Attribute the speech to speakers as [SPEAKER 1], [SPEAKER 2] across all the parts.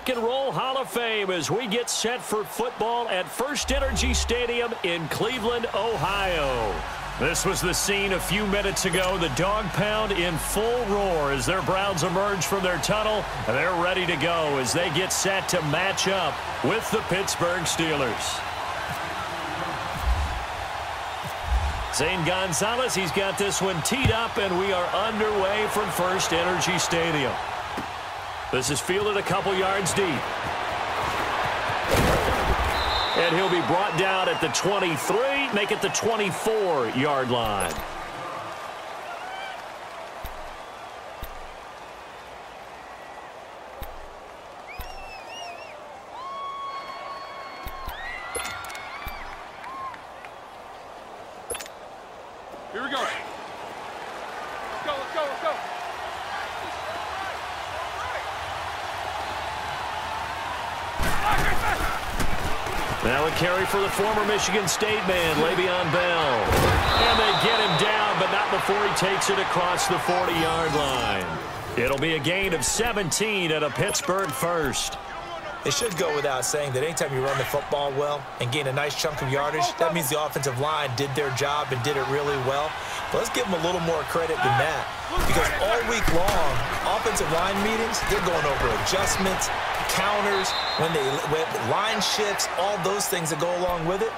[SPEAKER 1] Rock and Roll Hall of Fame as we get set for football at First Energy Stadium in Cleveland, Ohio. This was the scene a few minutes ago. The dog pound in full roar as their Browns emerge from their tunnel. And they're ready to go as they get set to match up with the Pittsburgh Steelers. Zane Gonzalez, he's got this one teed up, and we are underway from First Energy Stadium. This is fielded a couple yards deep. And he'll be brought down at the 23, make it the 24-yard line. carry for the former Michigan State man, Le'Veon Bell. And they get him down, but not before he takes it across the 40-yard line. It'll be a gain of 17 at a Pittsburgh first.
[SPEAKER 2] It should go without saying that anytime you run the football well and gain a nice chunk of yardage, that means the offensive line did their job and did it really well. But let's give them a little more credit than that. Because all week long, offensive line meetings, they're going over adjustments, counters, when they when line shifts, all those things that go along with it.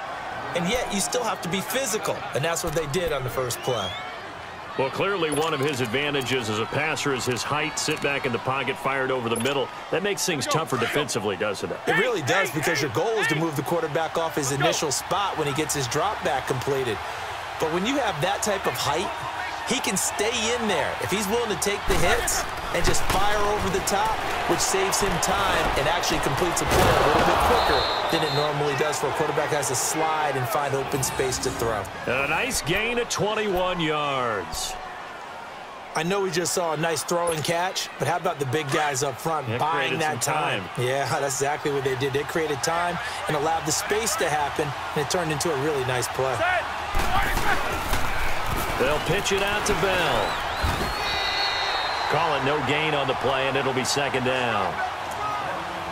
[SPEAKER 2] And yet you still have to be physical, and that's what they did on the first play.
[SPEAKER 1] Well, clearly one of his advantages as a passer is his height, sit back in the pocket, fired over the middle. That makes things tougher defensively, doesn't it?
[SPEAKER 2] It really does because your goal is to move the quarterback off his initial spot when he gets his drop back completed. But when you have that type of height, he can stay in there. If he's willing to take the hits and just fire over the top, which saves him time and actually completes a play a little bit quicker than it normally does for a quarterback has to slide and find open space to throw.
[SPEAKER 1] A nice gain of 21 yards.
[SPEAKER 2] I know we just saw a nice throwing catch, but how about the big guys up front buying that time?
[SPEAKER 1] time?
[SPEAKER 2] Yeah, that's exactly what they did. They created time and allowed the space to happen, and it turned into a really nice play.
[SPEAKER 1] They'll pitch it out to Bell. Call it no gain on the play, and it'll be second down.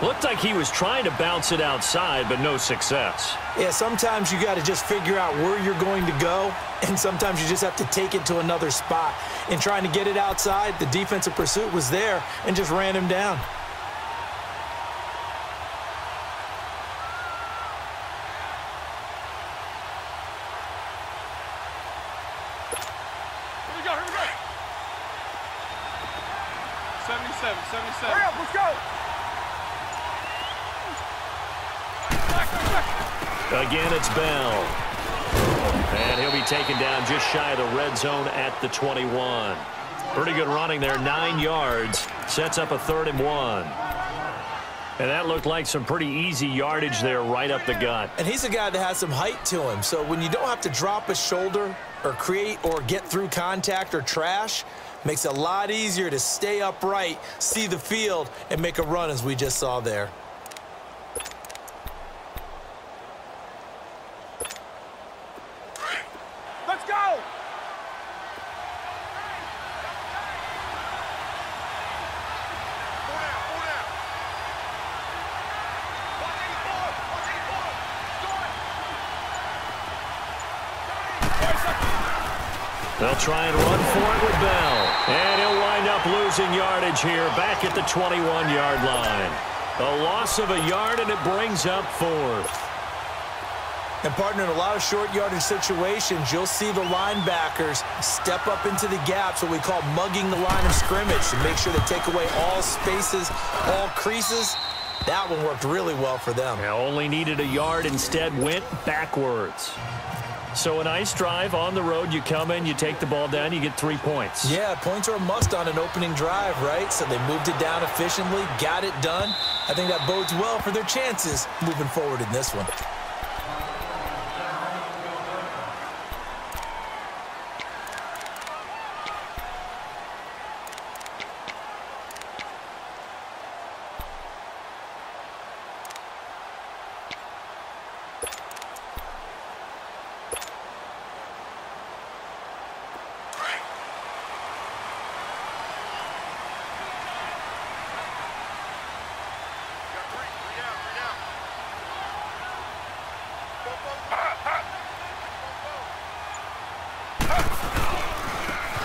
[SPEAKER 1] Looked like he was trying to bounce it outside, but no success.
[SPEAKER 2] Yeah, sometimes you got to just figure out where you're going to go, and sometimes you just have to take it to another spot. In trying to get it outside, the defensive pursuit was there and just ran him down.
[SPEAKER 1] Again, it's Bell. And he'll be taken down just shy of the red zone at the 21. Pretty good running there, nine yards. Sets up a third and one. And that looked like some pretty easy yardage there right up the gut.
[SPEAKER 2] And he's a guy that has some height to him. So when you don't have to drop a shoulder or create or get through contact or trash, makes it a lot easier to stay upright, see the field, and make a run as we just saw there.
[SPEAKER 1] They'll try and run for it with Bell. And he'll wind up losing yardage here back at the 21-yard line. A loss of a yard, and it brings up fourth.
[SPEAKER 2] And, partner, in a lot of short yardage situations, you'll see the linebackers step up into the gaps, what we call mugging the line of scrimmage, to make sure they take away all spaces, all creases. That one worked really well for them.
[SPEAKER 1] Now only needed a yard, instead went backwards. So a nice drive on the road. You come in, you take the ball down, you get three points.
[SPEAKER 2] Yeah, points are a must on an opening drive, right? So they moved it down efficiently, got it done. I think that bodes well for their chances moving forward in this one.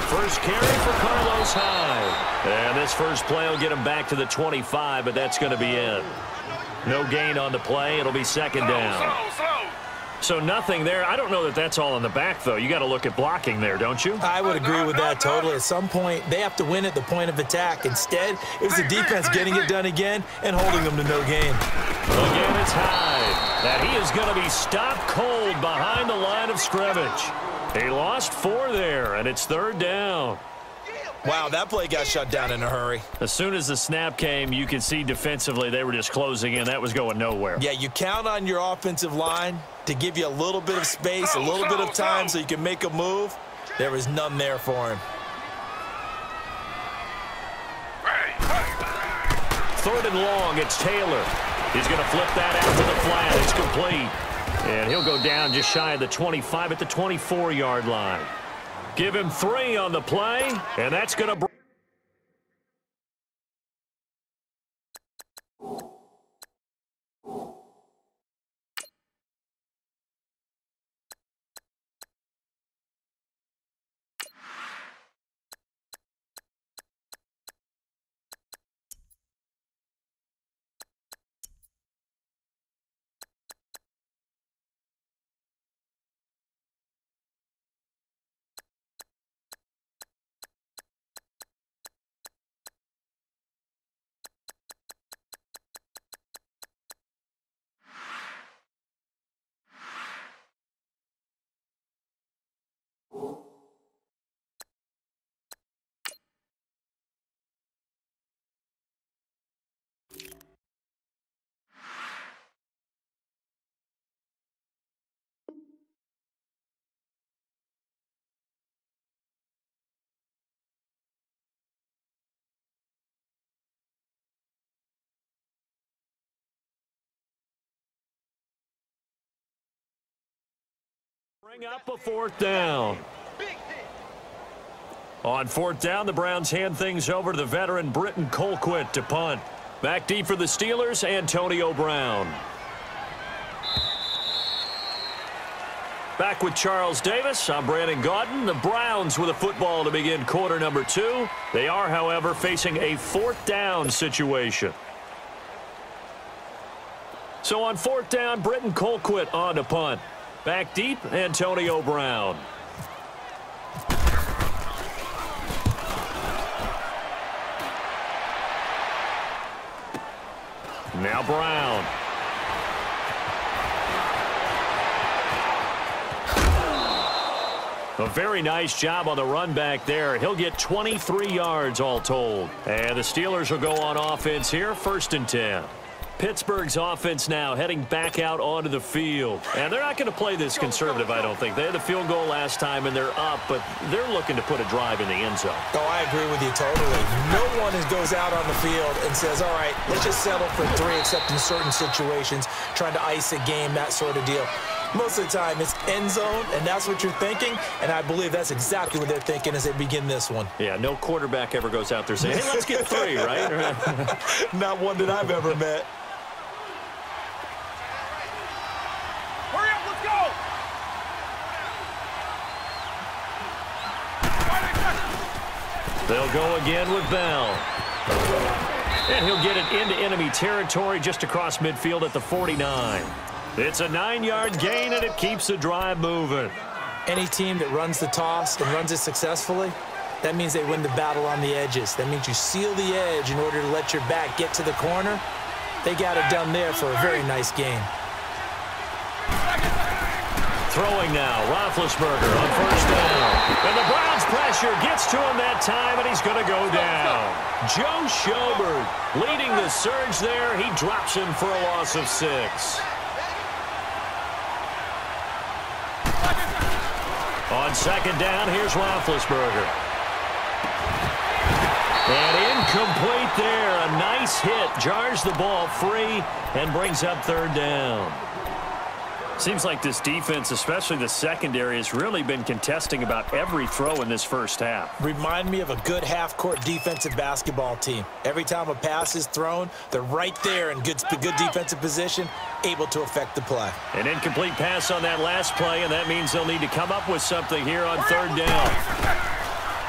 [SPEAKER 1] First carry for Carlos Hyde. And this first play will get him back to the 25, but that's going to be it. No gain on the play. It'll be second down. So nothing there. I don't know that that's all in the back, though. You got to look at blocking there, don't you?
[SPEAKER 2] I would agree with that totally. At some point, they have to win at the point of attack. Instead, it was the defense getting it done again and holding them to no gain.
[SPEAKER 1] Again, it's Hyde. That he is going to be stopped cold behind the line of scrimmage. He lost four there, and it's third down.
[SPEAKER 2] Wow, that play got shut down in a hurry.
[SPEAKER 1] As soon as the snap came, you could see defensively they were just closing in. That was going nowhere.
[SPEAKER 2] Yeah, you count on your offensive line to give you a little bit of space, a little bit of time so you can make a move. There was none there for him.
[SPEAKER 1] Third and long, it's Taylor. He's going to flip that out to the flat. It's complete. And he'll go down just shy of the 25 at the 24-yard line. Give him three on the play, and that's going to... Bring up a fourth down. On fourth down, the Browns hand things over to the veteran Britton Colquitt to punt. Back deep for the Steelers, Antonio Brown. Back with Charles Davis. I'm Brandon Gaudin. The Browns with a football to begin quarter number two. They are, however, facing a fourth down situation. So on fourth down, Britton Colquitt on to punt. Back deep, Antonio Brown. Now Brown. A very nice job on the run back there. He'll get 23 yards all told. And the Steelers will go on offense here, first and 10. Pittsburgh's offense now heading back out onto the field. And they're not going to play this conservative, I don't think. They had the field goal last time, and they're up, but they're looking to put a drive in the end zone.
[SPEAKER 2] Oh, I agree with you totally. No one goes out on the field and says, all right, let's just settle for three, except in certain situations, trying to ice a game, that sort of deal. Most of the time, it's end zone, and that's what you're thinking, and I believe that's exactly what they're thinking as they begin this one.
[SPEAKER 1] Yeah, no quarterback ever goes out there saying, hey, let's get three, right?
[SPEAKER 2] Not one that I've ever met.
[SPEAKER 1] They'll go again with Bell. And he'll get it into enemy territory just across midfield at the 49. It's a nine-yard gain, and it keeps the drive moving.
[SPEAKER 2] Any team that runs the toss and runs it successfully, that means they win the battle on the edges. That means you seal the edge in order to let your back get to the corner. They got it done there for a very nice game.
[SPEAKER 1] Throwing now, Roethlisberger on first down. And the Browns pressure gets to him that time, and he's going to go down. Joe Schobert leading the surge there. He drops him for a loss of six. On second down, here's Roethlisberger. And incomplete there. A nice hit. Jars the ball free and brings up third down. Seems like this defense, especially the secondary, has really been contesting about every throw in this first half.
[SPEAKER 2] Remind me of a good half-court defensive basketball team. Every time a pass is thrown, they're right there in good, good defensive position, able to affect the play.
[SPEAKER 1] An incomplete pass on that last play, and that means they'll need to come up with something here on third down.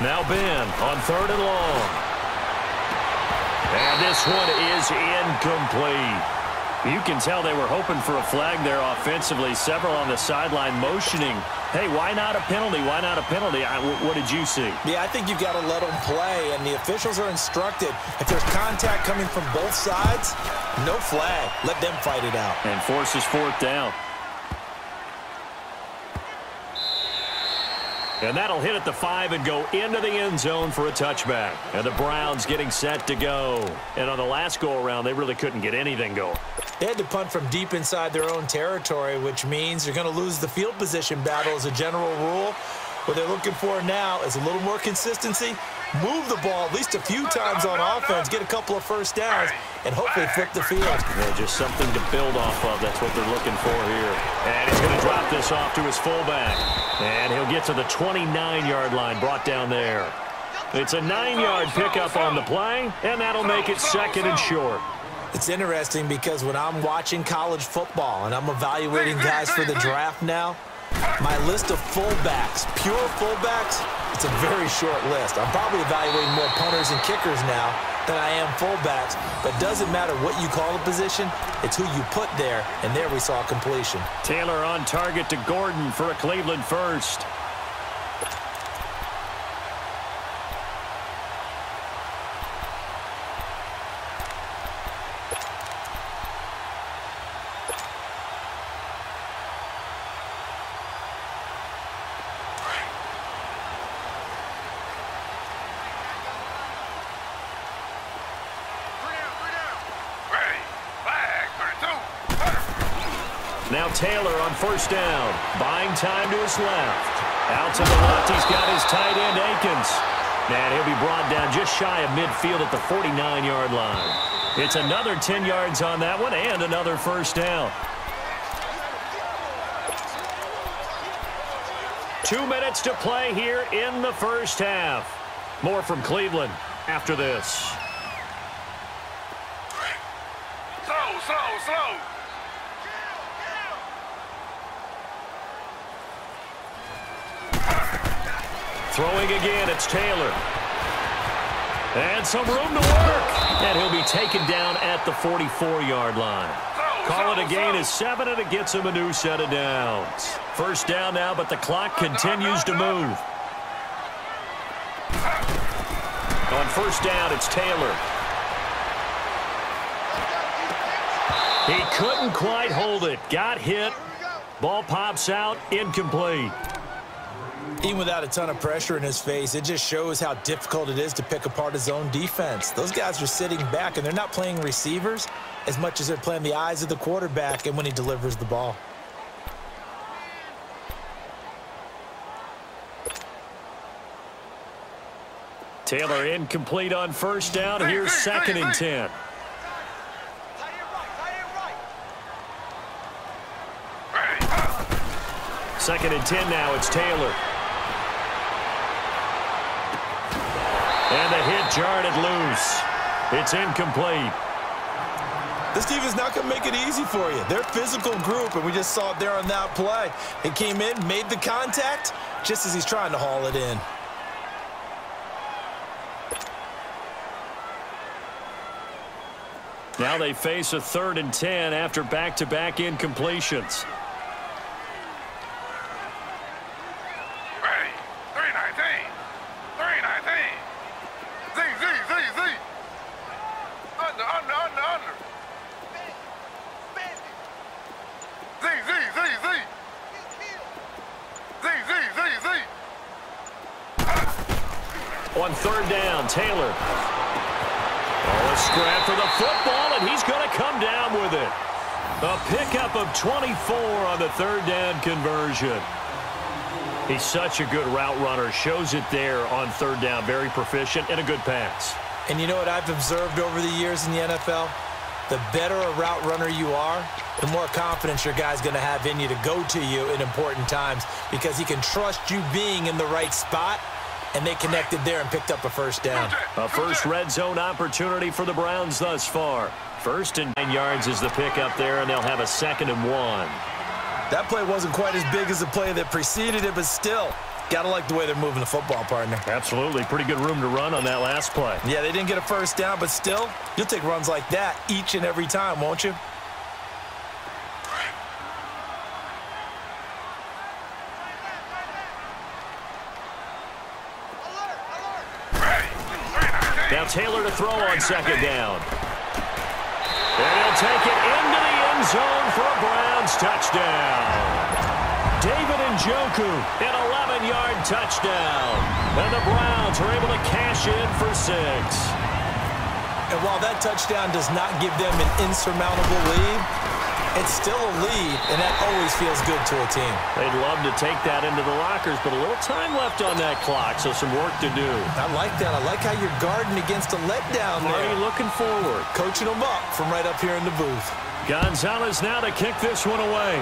[SPEAKER 1] Now Ben on third and long. And this one is incomplete. You can tell they were hoping for a flag there offensively. Several on the sideline motioning, hey, why not a penalty? Why not a penalty? I, what did you see?
[SPEAKER 2] Yeah, I think you've got to let them play, and the officials are instructed. If there's contact coming from both sides, no flag. Let them fight it out.
[SPEAKER 1] And forces fourth down. And that'll hit at the five and go into the end zone for a touchback. And the Browns getting set to go. And on the last go-around, they really couldn't get anything going.
[SPEAKER 2] They had to punt from deep inside their own territory, which means you're going to lose the field position battle as a general rule. What they're looking for now is a little more consistency, move the ball at least a few times on offense, get a couple of first downs, and hopefully flip the field.
[SPEAKER 1] Yeah, just something to build off of. That's what they're looking for here. And he's going to drop this off to his fullback. And he'll get to the 29-yard line, brought down there. It's a nine-yard pickup on the play, and that'll make it second and short.
[SPEAKER 2] It's interesting because when I'm watching college football and I'm evaluating guys for the draft now, my list of fullbacks, pure fullbacks, it's a very short list. I'm probably evaluating more punters and kickers now than I am fullbacks, but doesn't matter what you call the position, it's who you put there, and there we saw completion.
[SPEAKER 1] Taylor on target to Gordon for a Cleveland first. Now Taylor on first down. Buying time to his left. Out to the left, he's got his tight end, Akins. And he'll be brought down just shy of midfield at the 49-yard line. It's another 10 yards on that one and another first down. Two minutes to play here in the first half. More from Cleveland after this.
[SPEAKER 3] Slow, slow, slow.
[SPEAKER 1] Throwing again, it's Taylor. And some room to work. And he'll be taken down at the 44-yard line. Call it a gain of seven, and it gets him a new set of downs. First down now, but the clock continues to move. On first down, it's Taylor. He couldn't quite hold it. Got hit. Ball pops out, incomplete.
[SPEAKER 2] Even without a ton of pressure in his face, it just shows how difficult it is to pick apart his own defense. Those guys are sitting back, and they're not playing receivers as much as they're playing the eyes of the quarterback and when he delivers the ball.
[SPEAKER 1] Taylor incomplete on first down. Here's second and 10. Second and 10 now. It's Taylor. And the hit jarred it loose. It's incomplete.
[SPEAKER 2] This defense is not going to make it easy for you. They're physical group, and we just saw it there on that play. It came in, made the contact, just as he's trying to haul it in.
[SPEAKER 1] Now they face a third and 10 after back-to-back -back incompletions. On third down, Taylor. Oh, a scrap for the football, and he's going to come down with it. A pickup of 24 on the third down conversion. He's such a good route runner. Shows it there on third down. Very proficient and a good pass.
[SPEAKER 2] And you know what I've observed over the years in the NFL? The better a route runner you are, the more confidence your guy's going to have in you to go to you in important times because he can trust you being in the right spot and they connected there and picked up a first down.
[SPEAKER 1] A first red zone opportunity for the Browns thus far. First and nine yards is the pickup there, and they'll have a second and one.
[SPEAKER 2] That play wasn't quite as big as the play that preceded it, but still, Gotta like the way they're moving the football, partner.
[SPEAKER 1] Absolutely. Pretty good room to run on that last play.
[SPEAKER 2] Yeah, they didn't get a first down, but still, you'll take runs like that each and every time, won't you?
[SPEAKER 1] Now Taylor to throw on second down. And he'll take it into the end zone for a Browns touchdown. David Njoku, an 11-yard touchdown. And the Browns are able to cash in for six.
[SPEAKER 2] And while that touchdown does not give them an insurmountable lead, it's still a lead, and that always feels good to a team.
[SPEAKER 1] They'd love to take that into the lockers, but a little time left on that clock, so some work to do.
[SPEAKER 2] I like that. I like how you're guarding against a letdown
[SPEAKER 1] Marty
[SPEAKER 2] there.
[SPEAKER 1] looking forward.
[SPEAKER 2] Coaching them up from right up here in the booth.
[SPEAKER 1] Gonzalez now to kick this one away.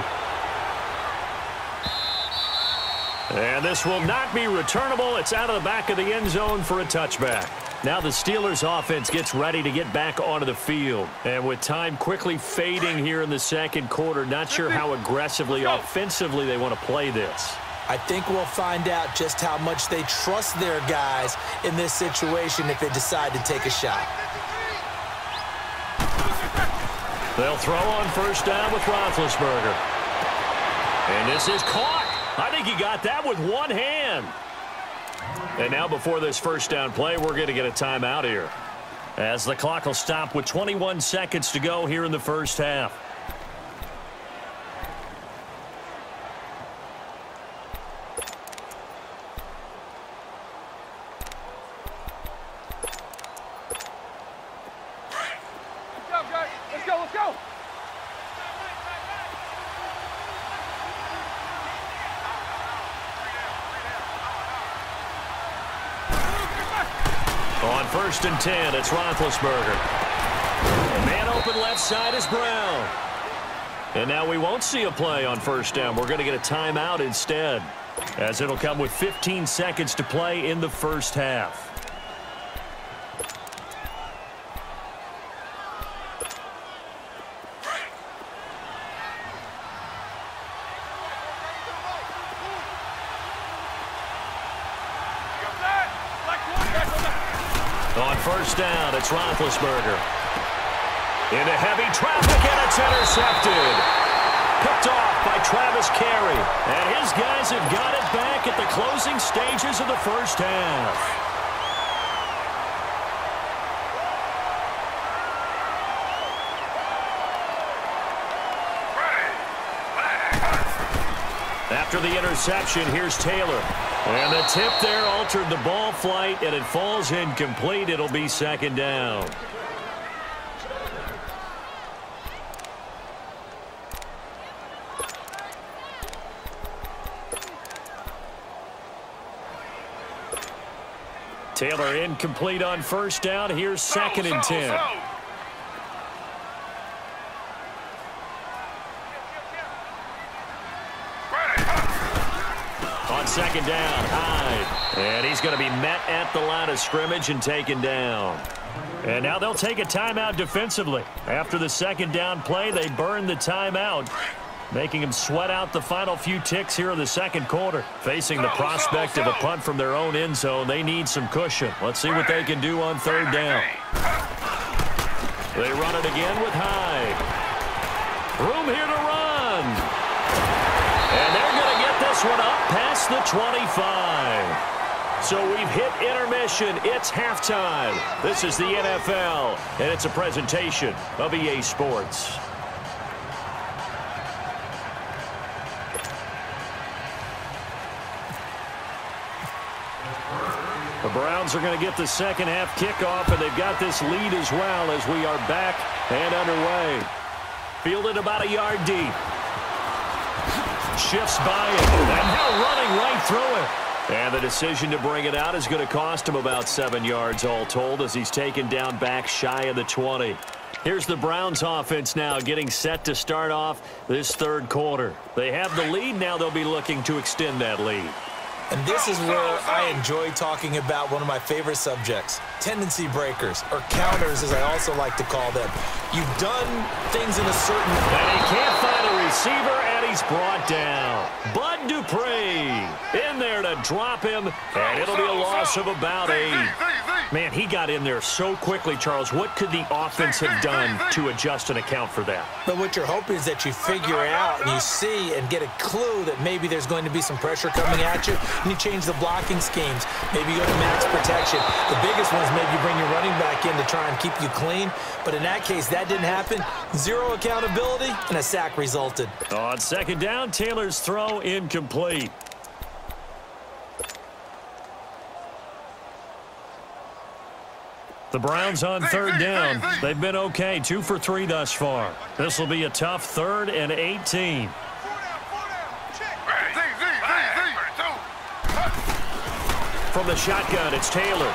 [SPEAKER 1] And this will not be returnable. It's out of the back of the end zone for a touchback. Now the Steelers offense gets ready to get back onto the field. And with time quickly fading here in the second quarter, not sure how aggressively offensively they want to play this.
[SPEAKER 2] I think we'll find out just how much they trust their guys in this situation if they decide to take a shot.
[SPEAKER 1] They'll throw on first down with Roethlisberger. And this is caught. I think he got that with one hand. And now before this first down play, we're going to get a timeout here. As the clock will stop with 21 seconds to go here in the first half.
[SPEAKER 3] Let's go, guys. Let's go, let's go.
[SPEAKER 1] On first and 10, it's Roethlisberger. Man open left side is Brown. And now we won't see a play on first down. We're going to get a timeout instead, as it'll come with 15 seconds to play in the first half. On first down, it's Roethlisberger. Into heavy traffic, and it's intercepted. Picked off by Travis Carrie. And his guys have got it back at the closing stages of the first half. After the interception, here's Taylor. And the tip there altered the ball flight, and it falls incomplete. It'll be second down. Taylor incomplete on first down. Here's second and 10. Second down, Hyde. And he's going to be met at the line of scrimmage and taken down. And now they'll take a timeout defensively. After the second down play, they burn the timeout, making them sweat out the final few ticks here in the second quarter. Facing the prospect of a punt from their own end zone, they need some cushion. Let's see what they can do on third down. They run it again with Hyde. Room here to run. And they're going to get this one up past the 25. So we've hit intermission. It's halftime. This is the NFL, and it's a presentation of EA Sports. The Browns are going to get the second half kickoff, and they've got this lead as well as we are back and underway. Fielded about a yard deep. Shifts by it, and now running right through it. And the decision to bring it out is going to cost him about seven yards all told as he's taken down back shy of the 20. Here's the Browns offense now getting set to start off this third quarter. They have the lead. Now they'll be looking to extend that lead.
[SPEAKER 2] And this is where I enjoy talking about one of my favorite subjects, tendency breakers, or counters as I also like to call them. You've done things in a certain
[SPEAKER 1] And he can't find a receiver, he's brought down. Bud Dupree in there to drop him, and it'll be a loss of about eight. Man, he got in there so quickly, Charles. What could the offense have done to adjust and account for that?
[SPEAKER 2] But what you're hoping is that you figure out and you see and get a clue that maybe there's going to be some pressure coming at you, and you change the blocking schemes. Maybe you go to max protection. The biggest one is maybe you bring your running back in to try and keep you clean. But in that case, that didn't happen. Zero accountability, and a sack resulted.
[SPEAKER 1] On second down, Taylor's throw incomplete. The Browns on third down. They've been okay, two for three thus far. This will be a tough third and 18. From the shotgun, it's Taylor.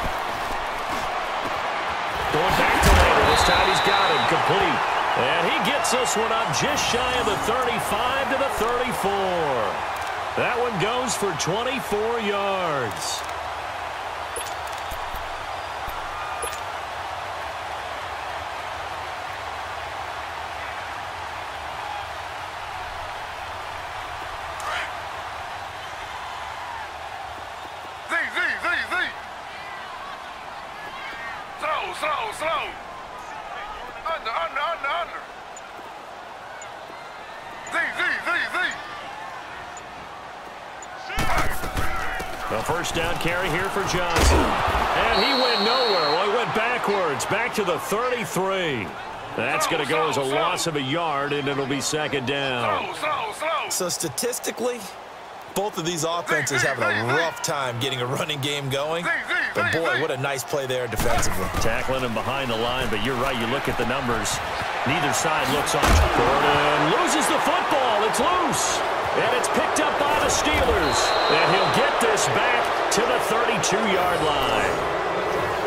[SPEAKER 1] Going back to Taylor. This time he's got him complete. And he gets this one up just shy of the 35 to the 34. That one goes for 24 yards. First down carry here for Johnson. And he went nowhere. Well, he went backwards, back to the 33. That's going to go as a loss of a yard, and it'll be second down.
[SPEAKER 2] So statistically, both of these offenses having a rough time getting a running game going. But, boy, what a nice play there defensively.
[SPEAKER 1] Tackling him behind the line, but you're right. You look at the numbers. Neither side looks on. Gordon loses the football. It's loose. And it's picked up by the Steelers. And he'll get this back to the 32-yard line.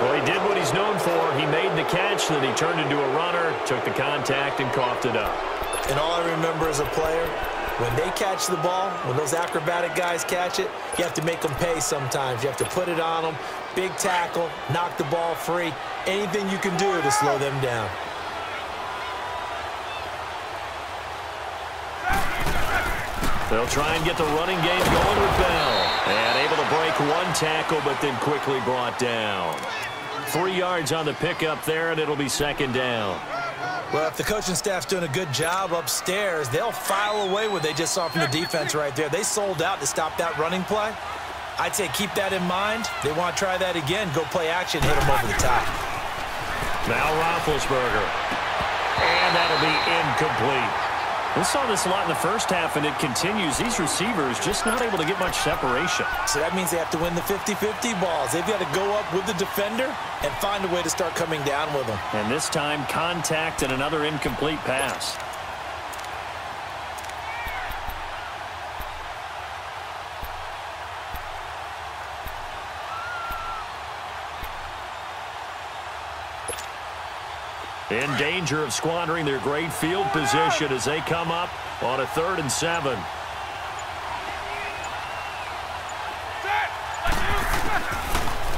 [SPEAKER 1] Well, he did what he's known for. He made the catch, then he turned into a runner, took the contact, and coughed it up.
[SPEAKER 2] And all I remember as a player, when they catch the ball, when those acrobatic guys catch it, you have to make them pay sometimes. You have to put it on them, big tackle, knock the ball free, anything you can do to slow them down.
[SPEAKER 1] They'll try and get the running game going with Bell. And able to break one tackle, but then quickly brought down. Three yards on the pickup there, and it'll be second down.
[SPEAKER 2] Well, if the coaching staff's doing a good job upstairs, they'll file away what they just saw from the defense right there. They sold out to stop that running play. I'd say keep that in mind. They want to try that again. Go play action, hit them over the top.
[SPEAKER 1] Now Roethlisberger. And that'll be incomplete. We saw this a lot in the first half, and it continues. These receivers just not able to get much separation.
[SPEAKER 2] So that means they have to win the 50-50 balls. They've got to go up with the defender and find a way to start coming down with them.
[SPEAKER 1] And this time, contact and another incomplete pass. In danger of squandering their great field position as they come up on a third and seven.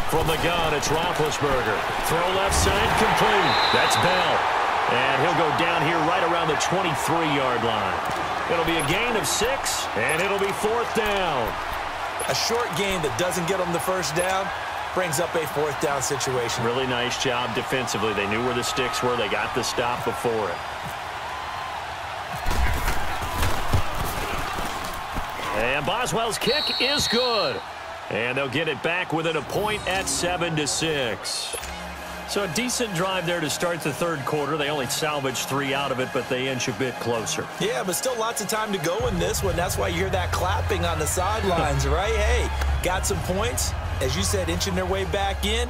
[SPEAKER 1] From the gun, it's Roethlisberger. Throw left side, complete. That's Bell. And he'll go down here right around the 23-yard line. It'll be a gain of six, and it'll be fourth down.
[SPEAKER 2] A short game that doesn't get them the first down brings up a fourth down situation.
[SPEAKER 1] Really nice job defensively. They knew where the sticks were. They got the stop before it. And Boswell's kick is good. And they'll get it back within a point at 7 to six. So a decent drive there to start the third quarter. They only salvaged three out of it, but they inch a bit closer.
[SPEAKER 2] Yeah, but still lots of time to go in this one. That's why you hear that clapping on the sidelines, right? Hey, got some points as you said, inching their way back in.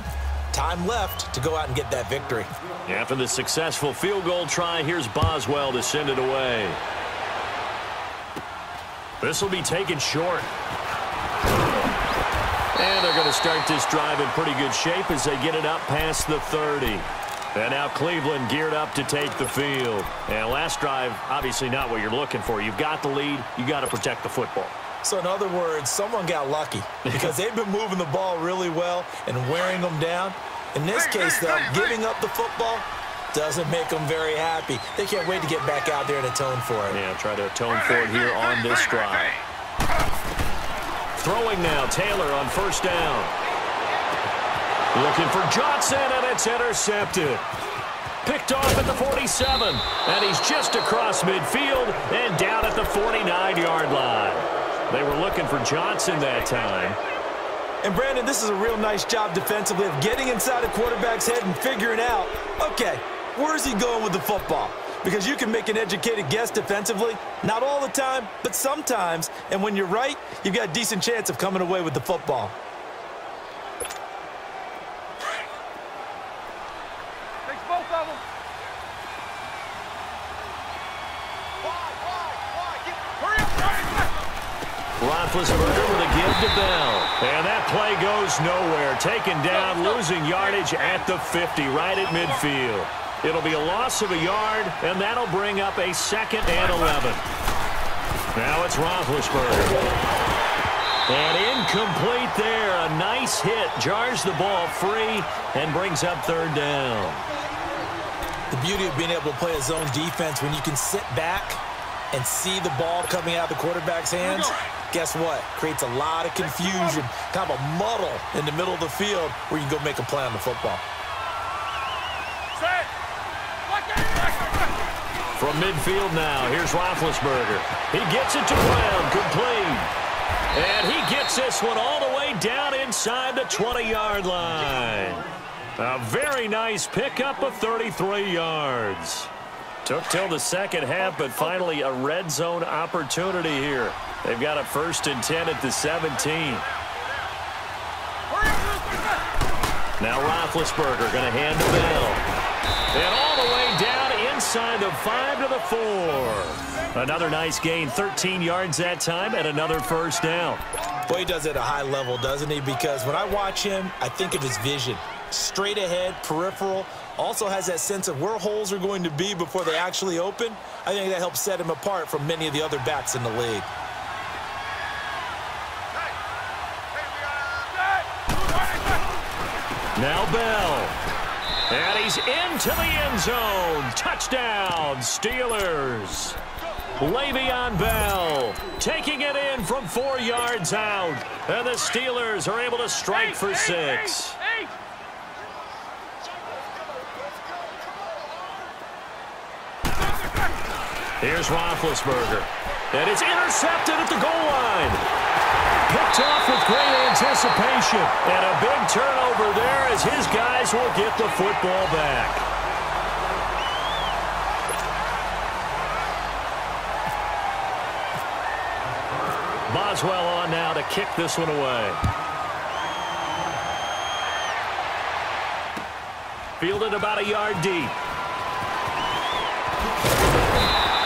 [SPEAKER 2] Time left to go out and get that victory.
[SPEAKER 1] After the successful field goal try, here's Boswell to send it away. This will be taken short. And they're going to start this drive in pretty good shape as they get it up past the 30. And now Cleveland geared up to take the field. And last drive, obviously not what you're looking for. You've got the lead. you got to protect the football.
[SPEAKER 2] So in other words, someone got lucky because they've been moving the ball really well and wearing them down. In this case, though, giving up the football doesn't make them very happy. They can't wait to get back out there and atone for it.
[SPEAKER 1] Yeah, try to atone for it here on this drive. Throwing now, Taylor on first down. Looking for Johnson, and it's intercepted. Picked off at the 47, and he's just across midfield and down at the 49-yard line. They were looking for Johnson that time.
[SPEAKER 2] And Brandon, this is a real nice job defensively of getting inside a quarterback's head and figuring out, okay, where's he going with the football? Because you can make an educated guess defensively. Not all the time, but sometimes. And when you're right, you've got a decent chance of coming away with the football.
[SPEAKER 3] Takes both of them. Hurry up, hurry up.
[SPEAKER 1] Roethlisberger with a give to Bell. And that play goes nowhere. Taken down, losing yardage at the 50, right at midfield. It'll be a loss of a yard, and that'll bring up a second and 11. Now it's Roethlisberger. And incomplete there. A nice hit. Jars the ball free and brings up third down.
[SPEAKER 2] The beauty of being able to play a zone defense when you can sit back and see the ball coming out of the quarterback's hands, guess what? Creates a lot of confusion, kind of a muddle in the middle of the field where you can go make a play on the football.
[SPEAKER 1] From midfield now, here's Roethlisberger. He gets it to Brown, complete. And he gets this one all the way down inside the 20-yard line. A very nice pickup of 33 yards. Took till the second half, but finally a red zone opportunity here. They've got a first and 10 at the 17.
[SPEAKER 3] Hurry up, Luke, quick, quick.
[SPEAKER 1] Now Roethlisberger going to hand to Bell. And all the way down inside the five to the four. Another nice gain, 13 yards that time, and another first down.
[SPEAKER 2] Boy, he does it at a high level, doesn't he? Because when I watch him, I think of his vision. Straight ahead, peripheral, also has that sense of where holes are going to be before they actually open. I think that helps set him apart from many of the other backs in the league.
[SPEAKER 3] Set. Hurry, set.
[SPEAKER 1] Now Bell. And he's into the end zone. Touchdown, Steelers. Le'Veon Bell taking it in from four yards out. And the Steelers are able to strike
[SPEAKER 3] Eight,
[SPEAKER 1] for six.
[SPEAKER 3] eight, eight.
[SPEAKER 1] Here's Roethlisberger. And it's intercepted at the goal line. Picked off with great anticipation. And a big turnover there as his guys will get the football back. Boswell on now to kick this one away. Fielded about a yard deep.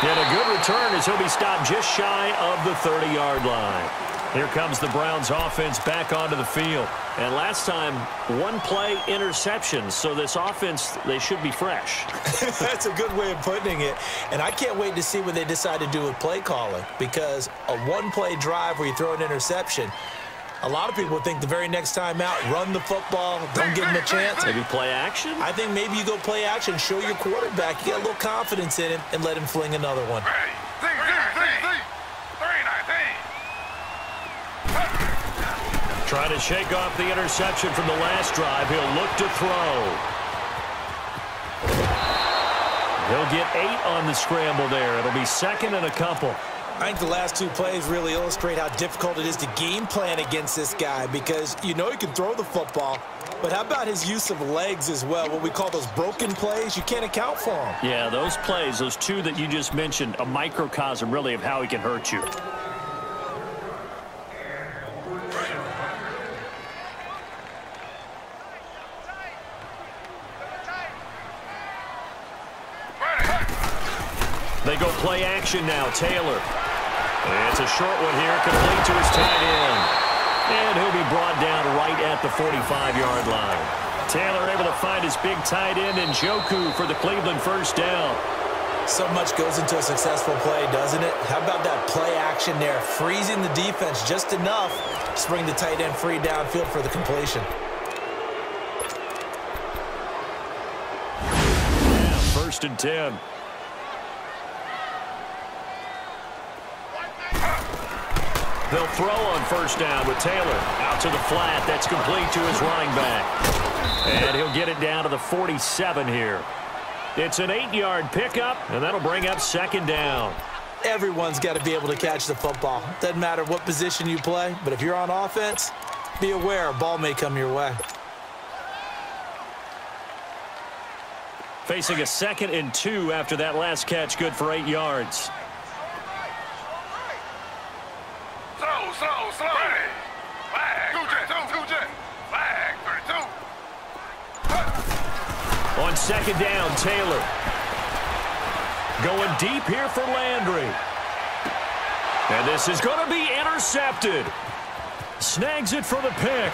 [SPEAKER 1] And a good return as he'll be stopped just shy of the 30-yard line. Here comes the Browns offense back onto the field. And last time, one play interception. So this offense, they should be fresh.
[SPEAKER 2] That's a good way of putting it. And I can't wait to see what they decide to do with play calling because a one-play drive where you throw an interception, a lot of people think the very next time out, run the football, don't give them a chance.
[SPEAKER 1] Maybe play action?
[SPEAKER 2] I think maybe you go play action, show your quarterback, you got a little confidence in him, and let him fling another one.
[SPEAKER 3] Ready. Three, three, three, three. Three, nine, three.
[SPEAKER 1] Trying to shake off the interception from the last drive. He'll look to throw. He'll get eight on the scramble there. It'll be second and a couple.
[SPEAKER 2] I think the last two plays really illustrate how difficult it is to game plan against this guy because you know he can throw the football, but how about his use of legs as well? What we call those broken plays, you can't account for them.
[SPEAKER 1] Yeah, those plays, those two that you just mentioned, a microcosm really of how he can hurt you. Play action now. Taylor. It's a short one here, complete to his tight end. And he'll be brought down right at the 45-yard line. Taylor able to find his big tight end Njoku for the Cleveland first down.
[SPEAKER 2] So much goes into a successful play, doesn't it? How about that play action there, freezing the defense just enough to bring the tight end free downfield for the completion.
[SPEAKER 1] Yeah, first and 10. They'll throw on first down with Taylor. Out to the flat. That's complete to his running back. And he'll get it down to the 47 here. It's an eight-yard pickup, and that'll bring up second down.
[SPEAKER 2] Everyone's got to be able to catch the football. Doesn't matter what position you play, but if you're on offense, be aware a ball may come your way.
[SPEAKER 1] Facing a second and two after that last catch, good for eight yards.
[SPEAKER 3] Slow, slow, slow. Flag. Two jet, two, two jet. Flag, 32.
[SPEAKER 1] On second down, Taylor. Going deep here for Landry. And this is going to be intercepted. Snags it for the pick.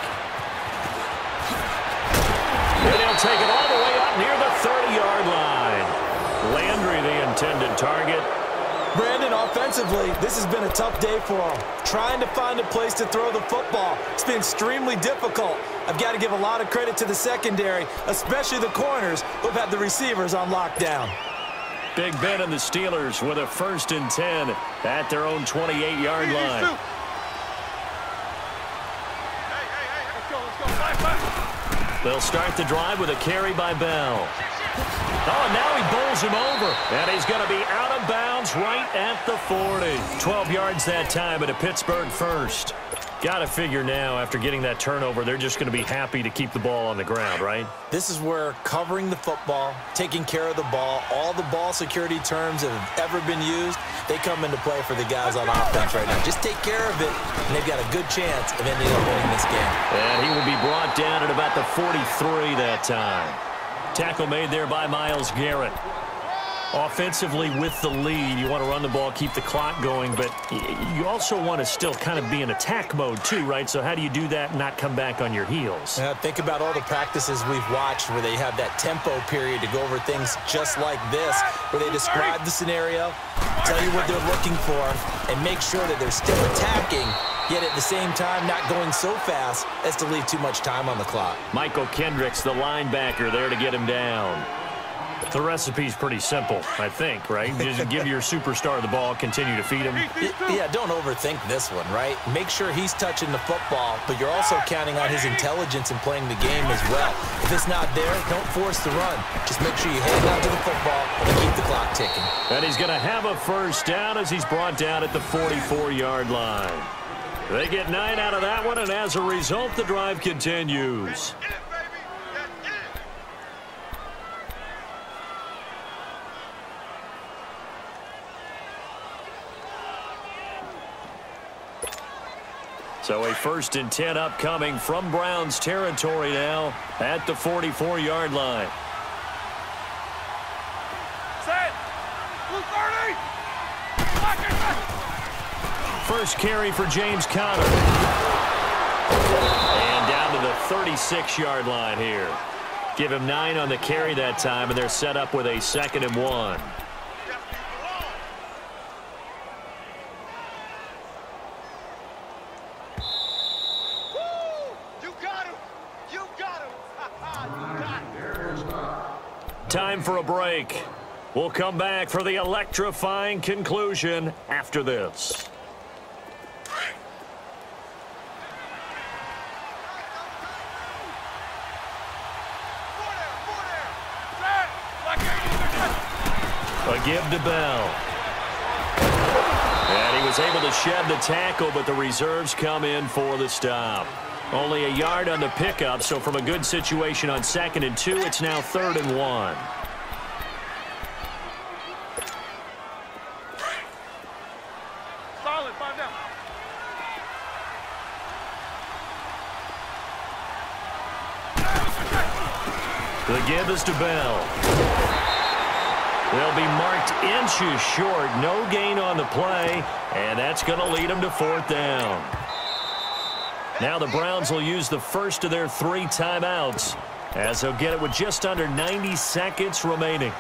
[SPEAKER 1] And he'll take it all the way up near the 30-yard line. Landry, the intended target.
[SPEAKER 2] Brandon, offensively, this has been a tough day for him. Trying to find a place to throw the football. It's been extremely difficult. I've got to give a lot of credit to the secondary, especially the corners who've had the receivers on lockdown.
[SPEAKER 1] Big Ben and the Steelers with a first and 10 at their own 28-yard line.
[SPEAKER 3] Hey, hey, hey, let's go, let's go. Flag, flag.
[SPEAKER 1] They'll start the drive with a carry by Bell. Oh, and now he bowls him over. And he's going to be out of bounds right at the 40. 12 yards that time at a Pittsburgh first. Got to figure now, after getting that turnover, they're just going to be happy to keep the ball on the ground, right?
[SPEAKER 2] This is where covering the football, taking care of the ball, all the ball security terms that have ever been used, they come into play for the guys on offense right now. Just take care of it, and they've got a good chance of ending up winning this game.
[SPEAKER 1] And he will be brought down at about the 43 that time. Tackle made there by Myles Garrett. Offensively with the lead, you want to run the ball, keep the clock going, but you also want to still kind of be in attack mode too, right? So how do you do that and not come back on your heels?
[SPEAKER 2] Think about all the practices we've watched where they have that tempo period to go over things just like this, where they describe the scenario, tell you what they're looking for, and make sure that they're still attacking, yet at the same time not going so fast as to leave too much time on the clock.
[SPEAKER 1] Mychal Kendricks, the linebacker, there to get him down. The recipe's pretty simple, I think, right? Just give your superstar the ball, continue to feed him.
[SPEAKER 2] Yeah, don't overthink this one, right? Make sure he's touching the football, but you're also counting on his intelligence in playing the game as well. If it's not there, don't force the run. Just make sure you hang on to the football and keep the clock ticking.
[SPEAKER 1] And he's going to have a first down as he's brought down at the 44-yard line. They get nine out of that one, and as a result, the drive continues. So a first and 10 upcoming from Browns territory now at the 44-yard line.
[SPEAKER 3] Set. Blue 30. Lock it, back.
[SPEAKER 1] First carry for James Conner. And down to the 36-yard line here. Give him nine on the carry that time, and they're set up with a second and one.
[SPEAKER 3] Just keep it long. Woo! You got him. You got him. you got him.
[SPEAKER 1] Time for a break. We'll come back for the electrifying conclusion after this. A give to Bell. And he was able to shed the tackle, but the reserves come in for the stop. Only a yard on the pickup, so from a good situation on second and two, it's now third and one.
[SPEAKER 3] Solid. Five down.
[SPEAKER 1] The give is to Bell. They'll be marked inches short. No gain on the play, and that's going to lead them to fourth down. Now the Browns will use the first of their three timeouts as they'll get it with just under 90 seconds remaining.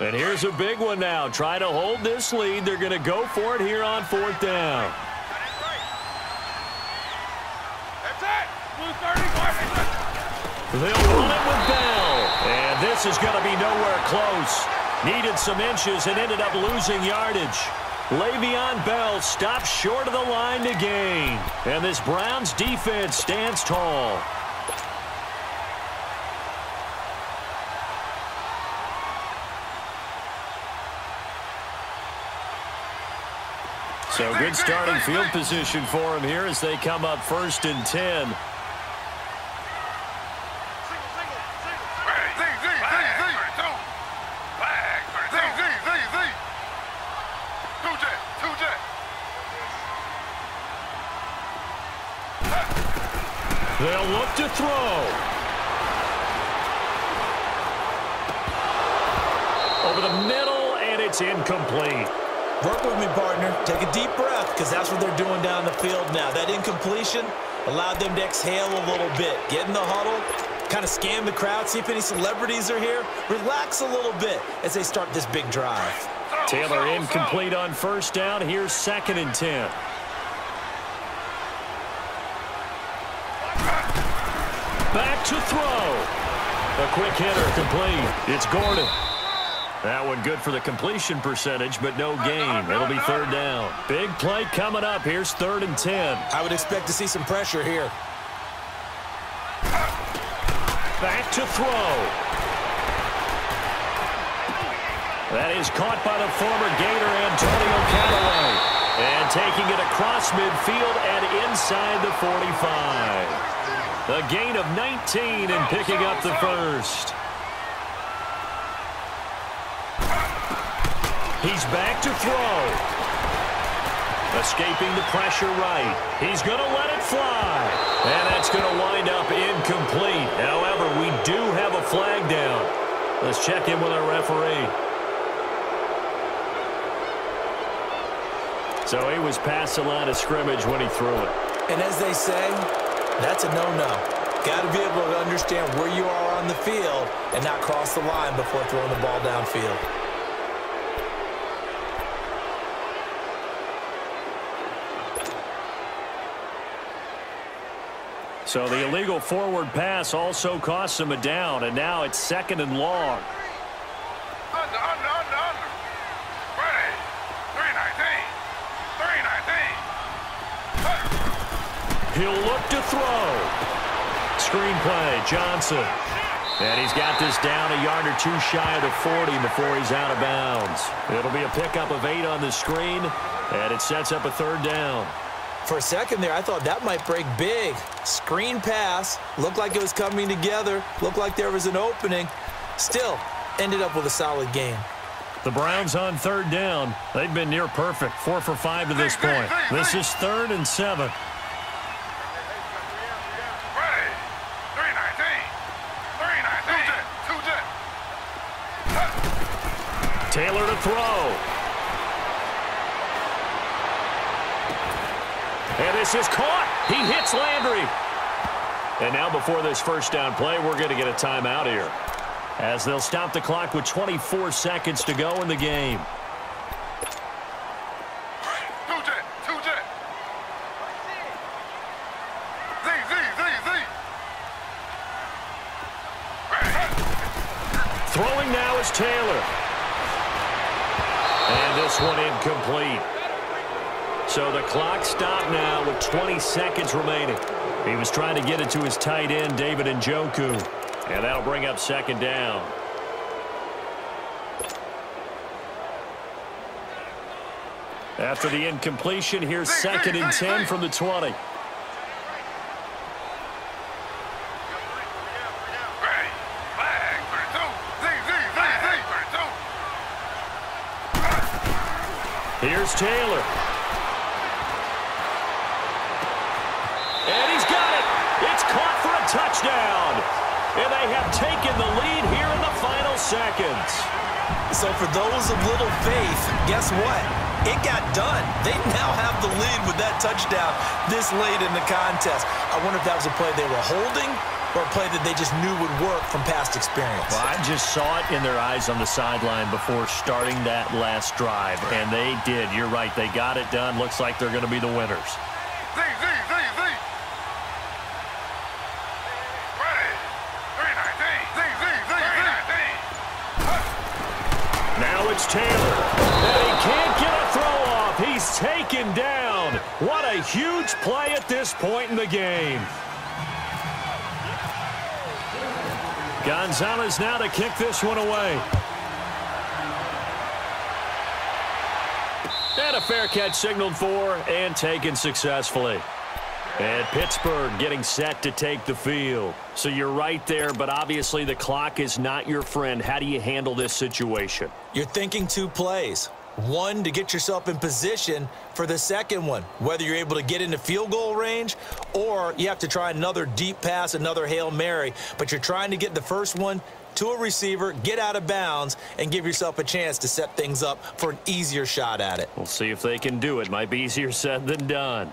[SPEAKER 1] And here's a big one now. Try to hold this lead. They're going to go for it here on fourth down.
[SPEAKER 3] That's it. Blue 30.
[SPEAKER 1] They'll run it with Bell. And this is going to be nowhere close. Needed some inches and ended up losing yardage. Le'Veon Bell stops short of the line to gain. And this Browns defense stands tall. So good starting field position for him here as they come up first and 10. They'll look to throw. Over the middle, and it's incomplete.
[SPEAKER 2] Work with me, partner. Take a deep breath because that's what they're doing down the field now. That incompletion allowed them to exhale a little bit. Get in the huddle, kind of scan the crowd, see if any celebrities are here. Relax a little bit as they start this big drive.
[SPEAKER 1] Taylor incomplete on first down. Here's second and 10. Back to throw. A quick hitter complete. It's Gordon. That one good for the completion percentage, but no gain. It'll be third down. Big play coming up. Here's third and 10.
[SPEAKER 2] I would expect to see some pressure here.
[SPEAKER 1] Back to throw. That is caught by the former Gator Antonio Callaway. And taking it across midfield and inside the 45. A gain of 19 and picking up the first. He's back to throw. Escaping the pressure right. He's going to let it fly. And that's going to wind up incomplete. However, we do have a flag down. Let's check in with our referee. So he was past the line of scrimmage when he threw it.
[SPEAKER 2] And as they say, that's a no-no. Got to be able to understand where you are on the field and not cross the line before throwing the ball downfield.
[SPEAKER 1] So the illegal forward pass also costs him a down, and now it's second and long.
[SPEAKER 4] Under, under, under, under. Ready. 319. 319.
[SPEAKER 1] He'll look to throw. Screenplay, Johnson. And he's got this down a yard or two shy of the 40 before he's out of bounds. It'll be a pickup of eight on the screen, and it sets up a third down.
[SPEAKER 2] For a second there, I thought that might break big. Screen pass. Looked like it was coming together. Looked like there was an opening. Still, ended up with a solid game.
[SPEAKER 1] The Browns on third down. They've been near perfect. Four for five to this point. This is third and seven.
[SPEAKER 4] Ready. 319. 319. Two jet. Two jet.
[SPEAKER 1] Taylor to throw. And this is caught. He hits Landry. And now before this first down play, we're going to get a timeout here. As they'll stop the clock with 24 seconds to go in the game.
[SPEAKER 4] Two jet. Two jet. Z, Z, Z, Z. Ready.
[SPEAKER 1] Throwing now is Taylor. And this one incomplete. So the clock stopped now with 20 seconds remaining. He was trying to get it to his tight end, David Njoku. And that'll bring up second down. After the incompletion, here's second and 10 from the 20.
[SPEAKER 4] Ready. Flag. 32. Z, Z, Z, Z. 32.
[SPEAKER 1] Here's Taylor. And he's got it. It's caught for a touchdown. And they have taken the lead here in the final seconds.
[SPEAKER 2] So for those of little faith, guess what? It got done. They now have the lead with that touchdown this late in the contest. I wonder if that was a play they were holding or a play that they just knew would work from past experience.
[SPEAKER 1] Well, I just saw it in their eyes on the sideline before starting that last drive, and they did. You're right. They got it done. Looks like they're going to be the winners.
[SPEAKER 4] Z, Z, Z, Z. Ready. 319. Z, Z, Z, 319.
[SPEAKER 1] it's Taylor. And he can't get a throw off. He's taken down. What a huge play at this point in the game. Gonzalez now to kick this one away. And a fair catch signaled for and taken successfully. And Pittsburgh getting set to take the field. So you're right there, but obviously the clock is not your friend. How do you handle this situation?
[SPEAKER 2] You're thinking two plays. One, to get yourself in position for the second one, whether you're able to get into field goal range or you have to try another deep pass, another Hail Mary. But you're trying to get the first one to a receiver, get out of bounds, and give yourself a chance to set things up for an easier shot at it.
[SPEAKER 1] We'll see if they can do it. Might be easier said than done.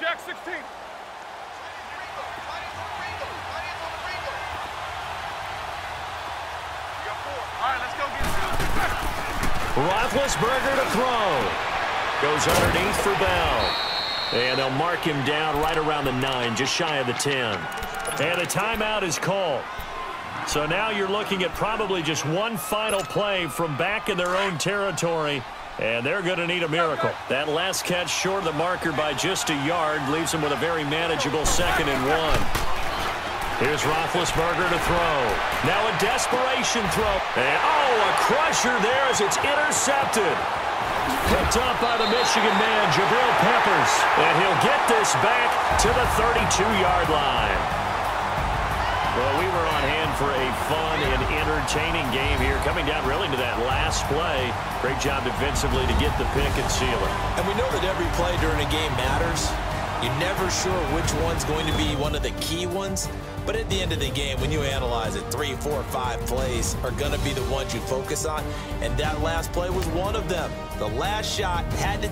[SPEAKER 4] Jack 16. You got four. All right, let's go get it.
[SPEAKER 1] Roethlisberger to throw. Goes underneath for Bell. And they'll mark him down right around the 9, just shy of the 10. And a timeout is called. So now you're looking at probably just one final play from back in their own territory. And they're going to need a miracle. That last catch short of the marker by just a yard leaves them with a very manageable second and one. Here's Roethlisberger to throw. Now a desperation throw. And, oh, a crusher there as it's intercepted. Picked up by the Michigan man, Jabril Peppers. And he'll get this back to the 32-yard line. Well, we were on hand for a fun and entertaining game here, coming down really to that last play. Great job defensively to get the pick and seal it.
[SPEAKER 2] And we know that every play during a game matters. You're never sure which one's going to be one of the key ones. But at the end of the game, when you analyze it, three, four, five plays are going to be the ones you focus on. And that last play was one of them. The last shot had to